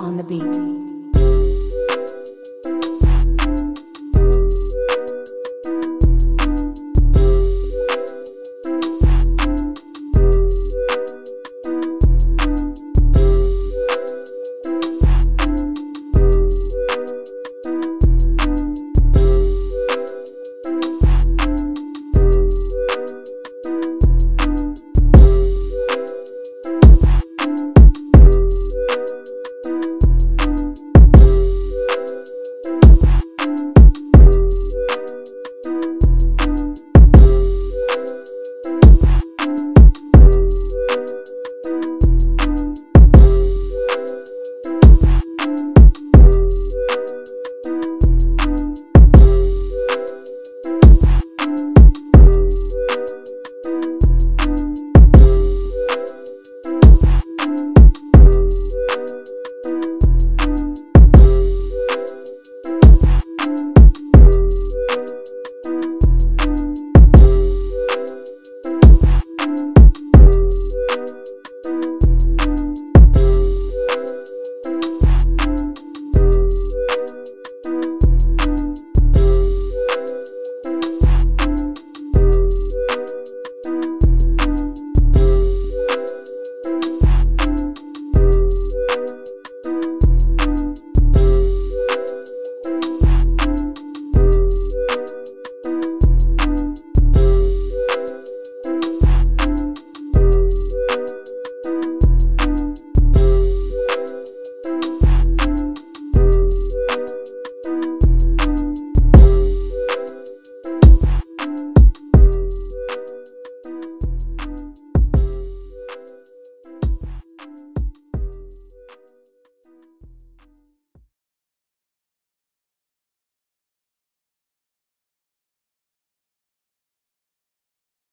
On the beat.